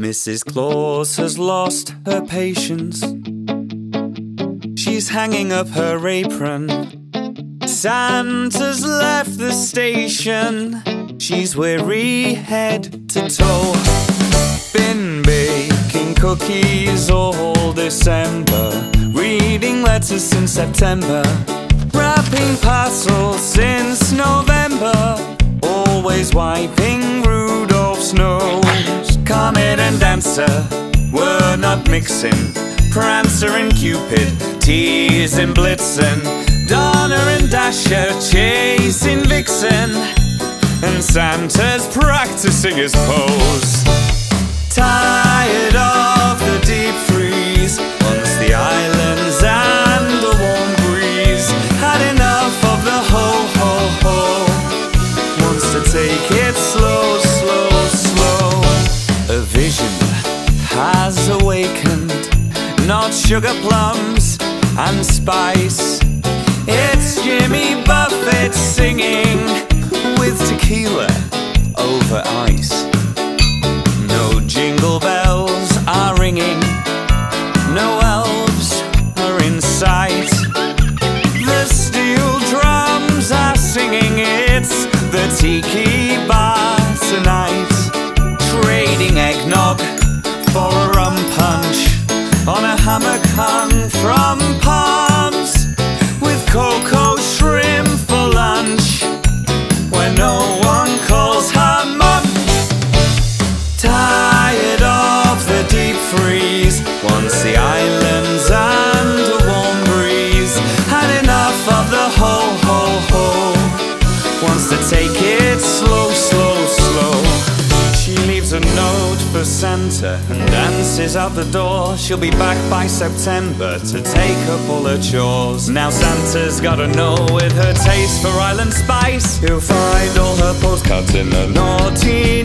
Mrs. Claus has lost her patience. She's hanging up her apron. Santa's left the station. She's weary head to toe. Been baking cookies all December. Reading letters since September. Wrapping parcels since November. Always wiping Rudolph's nose. Comet and Dancer were not mixing. Prancer and Cupid teasing Blitzen. Donner and Dasher chasing Vixen. And Santa's practicing his pose. Sugar plums and spice. It's Jimmy Buffett singing with tequila over ice. No jingle bells are ringing, no elves are in sight. The steel drums are singing, it's the tiki Once the islands and a warm breeze had enough of the ho ho ho. Wants to take it slow, slow, slow. She leaves a note for Santa and dances out the door. She'll be back by September to take up all her chores. Now Santa's gotta know with her taste for island spice. He'll find all her postcards in a naughty,